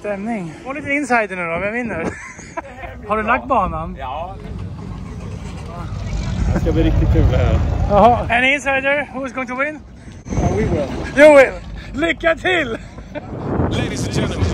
Stämning. Få lite insider nu då, vem vinner? Har du lagt banan? Ja. Det ska bli riktigt kul det här. Jaha. Any insider? Who is going to win? Ja, we will. You will! Lycka till! Ladies and gentlemen,